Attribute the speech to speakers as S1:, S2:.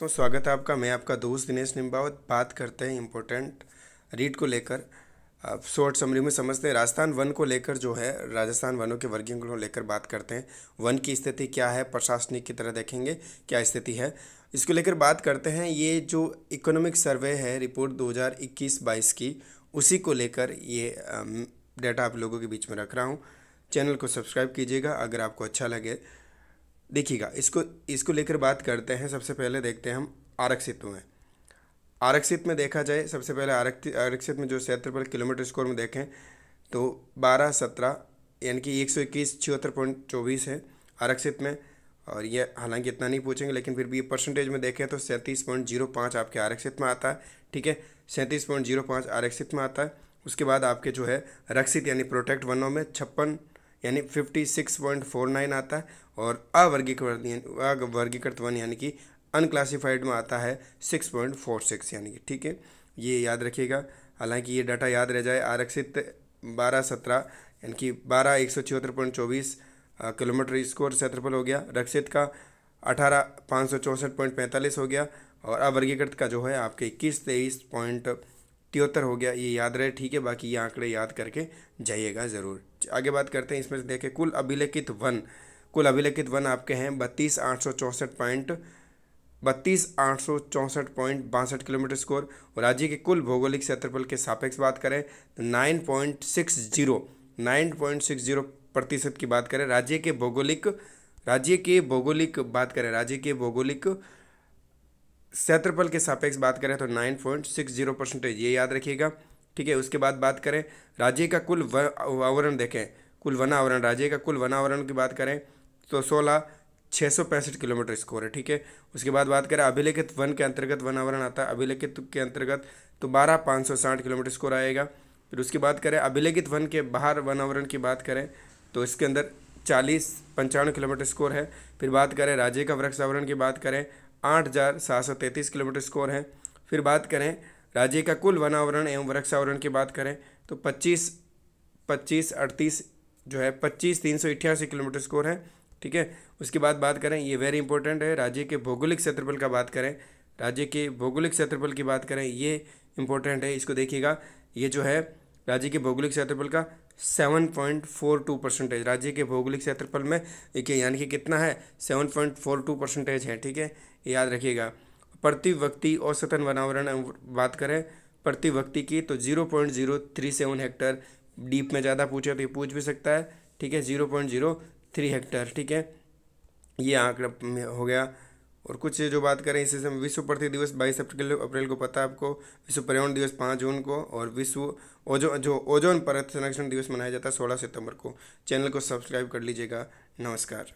S1: तो स्वागत है आपका। मैं आपका दोस्त दिनेश निम्बावत। बात करते हैं इम्पोर्टेंट रीड को लेकर। आप शॉर्ट समरी में समझते हैं। राजस्थान वन को लेकर जो है, राजस्थान वनों के वर्गीकरण को लेकर बात करते हैं। वन की स्थिति क्या है? प्रशासनिक की तरह देखेंगे क्या स्थिति है। इसको लेकर बात करते हैं। ये जो इकोनॉमिक सर्वे है रिपोर्ट दो हज़ार की, उसी को लेकर ये डेटा आप लोगों के बीच में रख रहा हूँ। चैनल को सब्सक्राइब कीजिएगा। अगर आपको अच्छा लगे देखिएगा, इसको इसको लेकर बात करते हैं, सबसे पहले देखते हैं हम आरक्षित में। आरक्षित में देखा जाए, सबसे पहले आरक्षित आरक्षित में जो क्षेत्रफल किलोमीटर स्कोर में देखें तो बारह, सत्रह, यानी कि एक सौ इक्कीस, छिहत्तर पॉइंट चौबीस है आरक्षित में, और ये हालाँकि इतना नहीं पूछेंगे, लेकिन फिर भी ये परसेंटेज में देखें तो सैंतीस पॉइंट ज़ीरो पाँच आपके आरक्षित में आता है, ठीक है? सैंतीस पॉइंट ज़ीरो पाँच आरक्षित में आता है। उसके बाद आपके जो है रक्षित, यानी प्रोटेक्ट वनों में छप्पन यानी fifty six point four nine आता है और अवर्गीकृत वर्गीकृत वन यानी कि अनक्लासिफाइड में आता है सिक्स पॉइंट फोर सिक्स यानी कि, ठीक है? ये याद रखिएगा। हालाँकि ये डाटा याद रह जाए, आरक्षित बारह सत्रह यानी कि बारह एक सौ छिहत्तर पॉइंट चौबीस किलोमीटर स्कोर क्षेत्रफल हो गया। रक्षित का अठारह पाँच सौ चौंसठ पॉइंट पैंतालीस हो गया और अवर्गीकृत का जो है आपके इक्कीस तेईस पॉइंट तिहत्तर हो गया। ये याद रहे, ठीक है? बाकी ये आंकड़े याद करके जाइएगा ज़रूर। आगे बात करते हैं, इसमें से देखें, कुल अभिलेखित वन। कुल अभिलेखित वन आपके हैं बत्तीस आठ सौ चौंसठ पॉइंट, बत्तीस आठ सौ चौंसठ पॉइंट बासठ किलोमीटर स्कोर। और राज्य के कुल भौगोलिक क्षेत्रफल के सापेक्ष बात करें तो nine point six zero, nine point six zero प्रतिशत की बात करें। राज्य के भौगोलिक, राज्य के भौगोलिक बात करें, राज्य के भौगोलिक क्षेत्रफल के सापेक्ष बात करें तो nine point six zero percentage, ये याद रखिएगा। ठीक है, उसके बाद बात करें, राज्य का कुल आवरण देखें, कुल वन आवरण, राज्य का कुल वन आवरण की बात करें तो सोलह छः सौ पैंसठ किलोमीटर स्कोर है, ठीक है। उसके बाद बात करें, अभिलेखित वन के अंतर्गत वन आवरण आता है, अभिलेखित के अंतर्गत तो बारह, पाँच सौ साठ किलोमीटर स्कोर आएगा। फिर उसकी बात करें, अभिलेखित वन के बाहर वन आवरण की बात करें तो इसके अंदर चालीस, पंचानवे किलोमीटर स्कोर है। फिर बात करें, राज्य का वृक्ष आवरण की बात करें, आठ हज़ार सात सौ तैंतीस किलोमीटर स्कोर है। फिर बात करें राज्य का कुल वनावरण एवं वृक्षावरण की बात करें तो पच्चीस पच्चीस, अड़तीस जो है, पच्चीस, तीन सौ अट्ठासी किलोमीटर स्कोर है, ठीक है? उसके बाद बात करें, ये वेरी इंपॉर्टेंट है, राज्य के भौगोलिक क्षेत्रफल का बात करें, राज्य के भौगोलिक क्षेत्रफल की बात करें, ये इंपॉर्टेंट है, इसको देखिएगा, ये जो है, राज्य के भौगोलिक क्षेत्रफल का seven point four two percentage राज्य के भौगोलिक क्षेत्रफल में, देखिए, यानी कि कितना है seven point four two percentage है, ठीक है? याद रखिएगा। प्रति व्यक्ति औसतन वनावरण बात करें प्रति व्यक्ति की तो zero point zero three seven hectare deep में ज़्यादा पूछे तो ये पूछ भी सकता है, ठीक है? Zero point zero three hectare, ठीक है? ये आंकड़ा हो गया। और कुछ जो बात करें, इसी से विश्व पृथ्वी दिवस बाईस अप्रैल अप्रैल को पता है आपको, विश्व पर्यावरण दिवस पाँच जून को, और विश्व ओजो, जो ओजोन परत संरक्षण दिवस मनाया जाता है सोलह सितंबर को। चैनल को सब्सक्राइब कर लीजिएगा। नमस्कार।